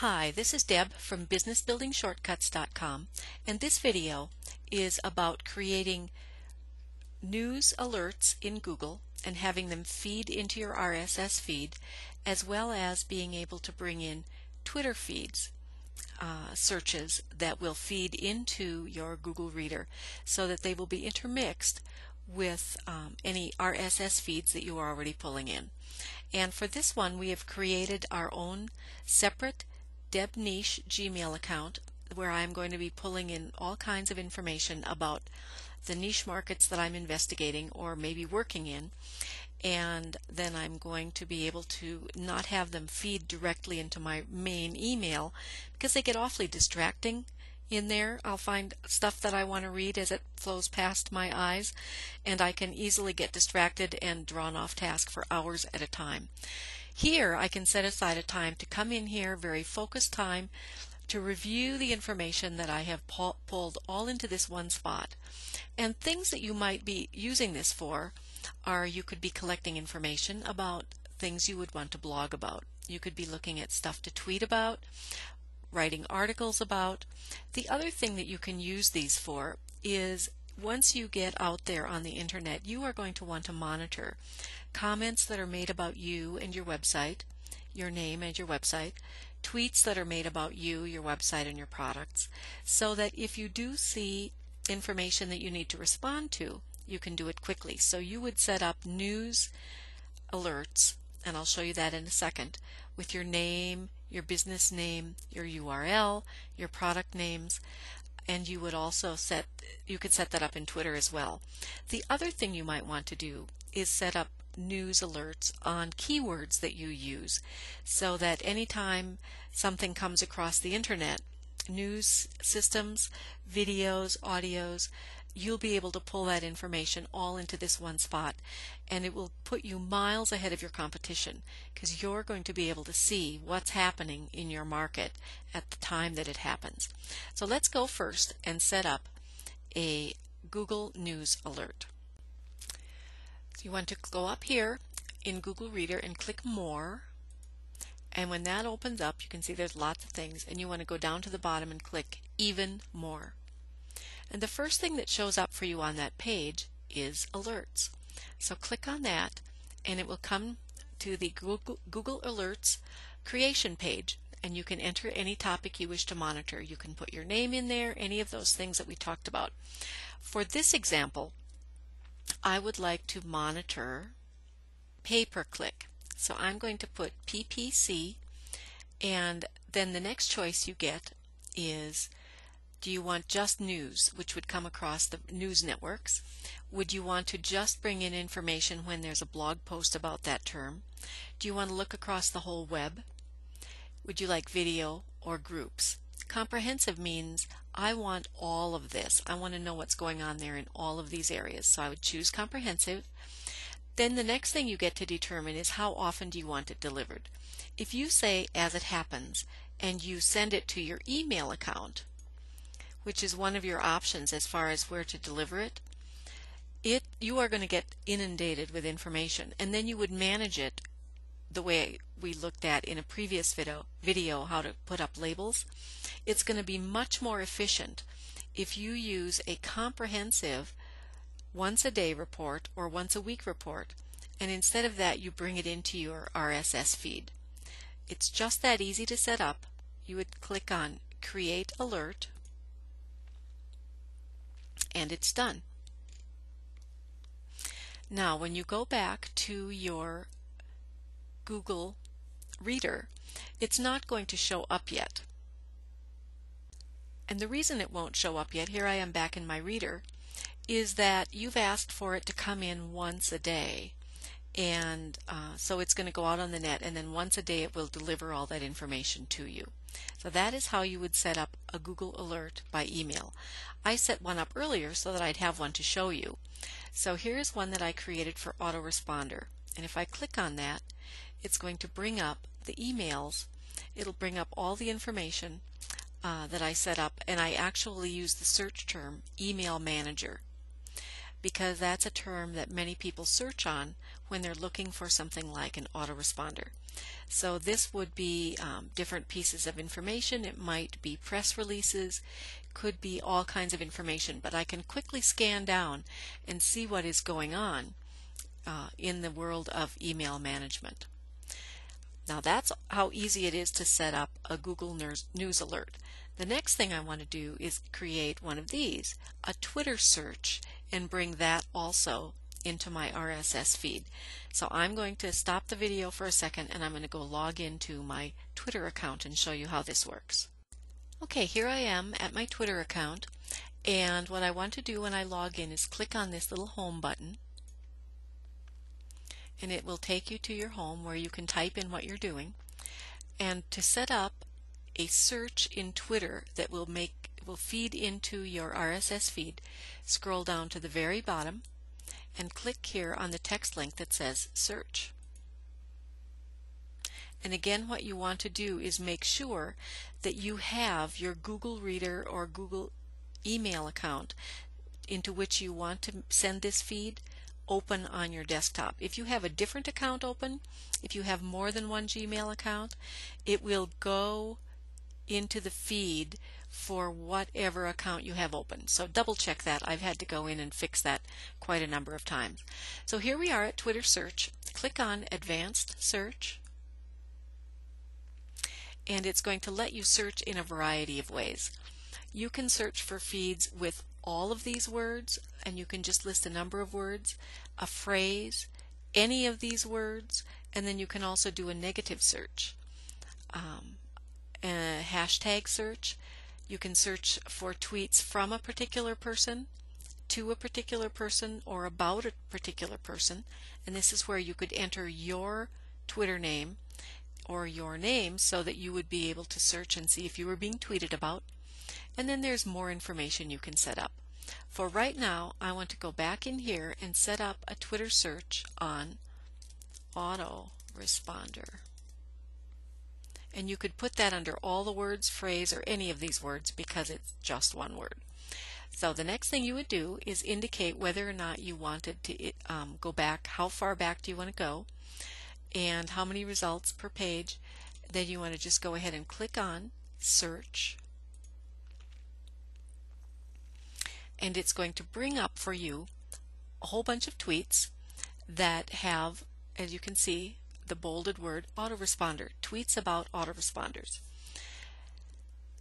Hi, this is Deb from BusinessBuildingShortcuts.com and this video is about creating news alerts in Google and having them feed into your RSS feed as well as being able to bring in Twitter feeds uh, searches that will feed into your Google Reader so that they will be intermixed with um, any RSS feeds that you are already pulling in. And for this one we have created our own separate Deb Niche Gmail account where I'm going to be pulling in all kinds of information about the niche markets that I'm investigating or maybe working in and then I'm going to be able to not have them feed directly into my main email because they get awfully distracting in there. I'll find stuff that I want to read as it flows past my eyes and I can easily get distracted and drawn off task for hours at a time. Here I can set aside a time to come in here, very focused time, to review the information that I have pulled all into this one spot. And things that you might be using this for are you could be collecting information about things you would want to blog about. You could be looking at stuff to tweet about, writing articles about. The other thing that you can use these for is once you get out there on the internet, you are going to want to monitor comments that are made about you and your website, your name and your website, tweets that are made about you, your website, and your products, so that if you do see information that you need to respond to, you can do it quickly. So you would set up news alerts, and I'll show you that in a second, with your name, your business name, your URL, your product names, and you would also set you could set that up in Twitter as well. The other thing you might want to do is set up news alerts on keywords that you use so that anytime something comes across the internet, news systems, videos, audios, you'll be able to pull that information all into this one spot and it will put you miles ahead of your competition because you're going to be able to see what's happening in your market at the time that it happens. So let's go first and set up a Google News alert. So you want to go up here in Google Reader and click More. And when that opens up, you can see there's lots of things, and you want to go down to the bottom and click Even More. And the first thing that shows up for you on that page is Alerts. So click on that, and it will come to the Google, Google Alerts creation page and you can enter any topic you wish to monitor. You can put your name in there, any of those things that we talked about. For this example, I would like to monitor pay-per-click. So I'm going to put PPC and then the next choice you get is do you want just news, which would come across the news networks? Would you want to just bring in information when there's a blog post about that term? Do you want to look across the whole web? Would you like video or groups? Comprehensive means I want all of this. I want to know what's going on there in all of these areas. So I would choose comprehensive. Then the next thing you get to determine is how often do you want it delivered. If you say as it happens and you send it to your email account, which is one of your options as far as where to deliver it, it you are going to get inundated with information and then you would manage it the way we looked at in a previous video, video how to put up labels, it's going to be much more efficient if you use a comprehensive once a day report or once a week report and instead of that you bring it into your RSS feed. It's just that easy to set up. You would click on create alert and it's done. Now when you go back to your Google Reader, it's not going to show up yet. And the reason it won't show up yet, here I am back in my reader, is that you've asked for it to come in once a day. And uh, so it's going to go out on the net and then once a day it will deliver all that information to you. So that is how you would set up a Google alert by email. I set one up earlier so that I'd have one to show you. So here's one that I created for autoresponder. And if I click on that, it's going to bring up the emails. It'll bring up all the information uh, that I set up and I actually use the search term email manager because that's a term that many people search on when they're looking for something like an autoresponder. So this would be um, different pieces of information. It might be press releases, could be all kinds of information, but I can quickly scan down and see what is going on uh, in the world of email management. Now that's how easy it is to set up a Google News Alert. The next thing I want to do is create one of these, a Twitter search, and bring that also into my RSS feed. So I'm going to stop the video for a second and I'm going to go log into my Twitter account and show you how this works. Okay, here I am at my Twitter account and what I want to do when I log in is click on this little home button and it will take you to your home where you can type in what you're doing and to set up a search in Twitter that will make will feed into your RSS feed scroll down to the very bottom and click here on the text link that says search. And again what you want to do is make sure that you have your Google Reader or Google email account into which you want to send this feed open on your desktop. If you have a different account open, if you have more than one Gmail account, it will go into the feed for whatever account you have open. So double check that. I've had to go in and fix that quite a number of times. So here we are at Twitter Search. Click on Advanced Search and it's going to let you search in a variety of ways. You can search for feeds with all of these words and you can just list a number of words, a phrase, any of these words, and then you can also do a negative search. Um, a hashtag search. You can search for tweets from a particular person, to a particular person, or about a particular person. And this is where you could enter your Twitter name or your name so that you would be able to search and see if you were being tweeted about. And then there's more information you can set up. For right now, I want to go back in here and set up a Twitter search on autoresponder and you could put that under all the words, phrase, or any of these words because it's just one word. So the next thing you would do is indicate whether or not you wanted to um, go back, how far back do you want to go, and how many results per page. Then you want to just go ahead and click on Search. And it's going to bring up for you a whole bunch of tweets that have, as you can see, the bolded word autoresponder, tweets about autoresponders.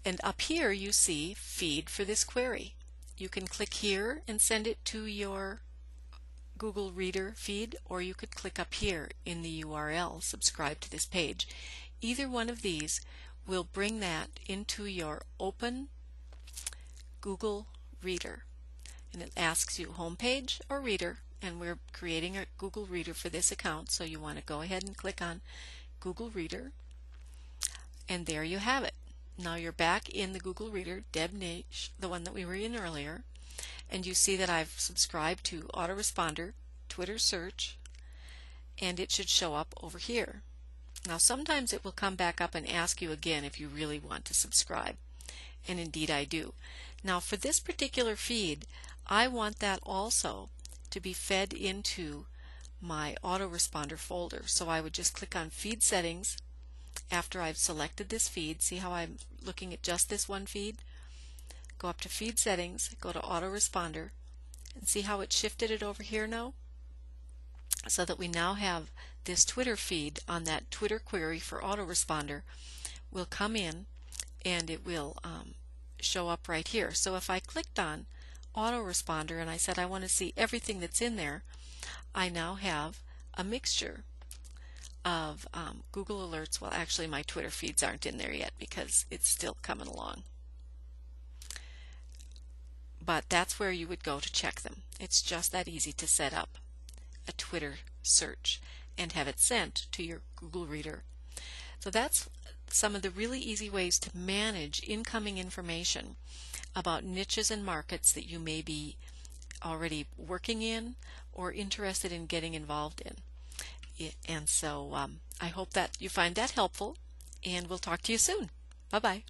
And up here you see feed for this query. You can click here and send it to your Google Reader feed or you could click up here in the URL subscribe to this page. Either one of these will bring that into your open Google Reader and it asks you homepage or reader and we're creating a Google Reader for this account so you want to go ahead and click on Google Reader and there you have it. Now you're back in the Google Reader, Deb Niche, the one that we were in earlier, and you see that I've subscribed to Autoresponder, Twitter Search, and it should show up over here. Now sometimes it will come back up and ask you again if you really want to subscribe, and indeed I do. Now for this particular feed, I want that also to be fed into my autoresponder folder. So I would just click on feed settings after I've selected this feed. See how I'm looking at just this one feed? Go up to feed settings, go to autoresponder, and see how it shifted it over here now? So that we now have this Twitter feed on that Twitter query for autoresponder will come in and it will um, show up right here. So if I clicked on autoresponder and I said I want to see everything that's in there, I now have a mixture of um, Google Alerts. Well, actually, my Twitter feeds aren't in there yet because it's still coming along. But that's where you would go to check them. It's just that easy to set up a Twitter search and have it sent to your Google Reader. So that's some of the really easy ways to manage incoming information about niches and markets that you may be already working in or interested in getting involved in. And so um, I hope that you find that helpful, and we'll talk to you soon. Bye bye.